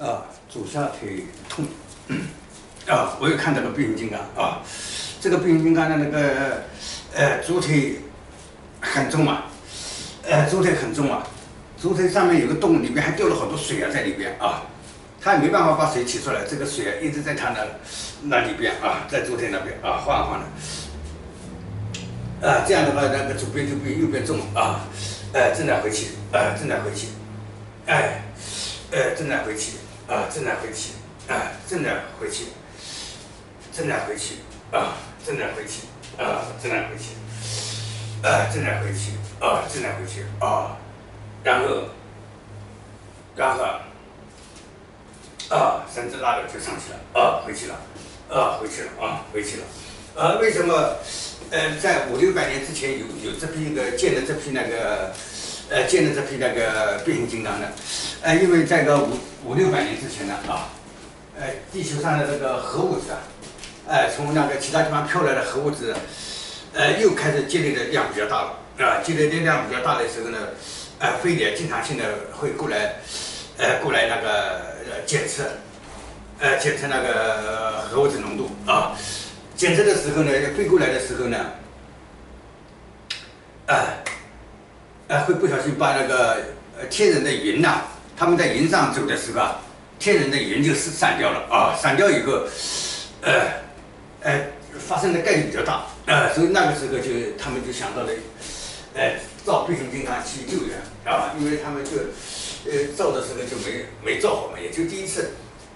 啊，左下腿痛，啊，我有看到个变形金刚啊，这个变形金刚的那个呃左腿很重嘛，呃左腿很重嘛，左腿上面有个洞，里面还掉了好多水啊在里边啊，他也没办法把水提出来，这个水啊一直在他那那里边啊，在左腿那边啊晃晃的。啊，这样的话，那个左边就比右边重啊，哎，正在回去，哎，正在回去，哎，哎，正在回去，啊，正在回去，啊，正在回去，正在回去，啊，正在回去，啊，正在回去，啊，正在回去，啊，正在回去，啊，然后，然后，啊，绳子拉了就上去了，啊，回去了，啊，回去了，啊，回去了，啊，为什么？呃，在五六百年之前有有这批那个建的这批那个，呃建的这批那个变形金刚的，呃，因为在个五五六百年之前呢啊，呃，地球上的这个核物质啊，哎，从那个其他地方飘来的核物质，呃，又开始积累的量比较大了啊，积累的量比较大的时候呢，呃，飞碟经常性的会过来，呃，过来那个检测，呃，检测那个核物质浓度啊。检测的时候呢，飞过来的时候呢，啊，啊，会不小心把那个呃天人的云呐，他们在云上走的时候啊，天人的云就散掉了啊，散掉以后，呃，呃，发生的概率比较大，呃，所以那个时候就他们就想到了，呃，造变形金刚去救援啊，因为他们就呃造的时候就没没造好嘛，也就第一次。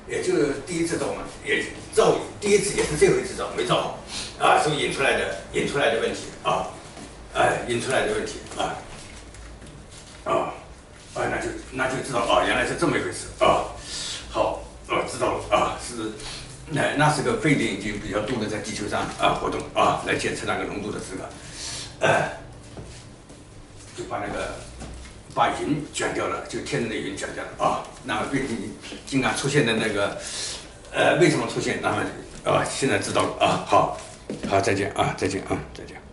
也就第一次造嘛，也造第一次也是最后一次造，没造好，啊，所以引出来的引出来的问题啊，哎，引出来的问题，啊，那就知道啊，原来是这么一回事啊，好，哦，知道了啊，是，那那是个沸点已经比较多的在地球上啊活动啊，来检测那个浓度的这个，哎，就把那个。把云卷掉了，就天上的云卷掉了啊。那么变形金刚出现的那个，呃，为什么出现？那么啊，现在知道了啊。好，好，再见啊，再见啊，再见。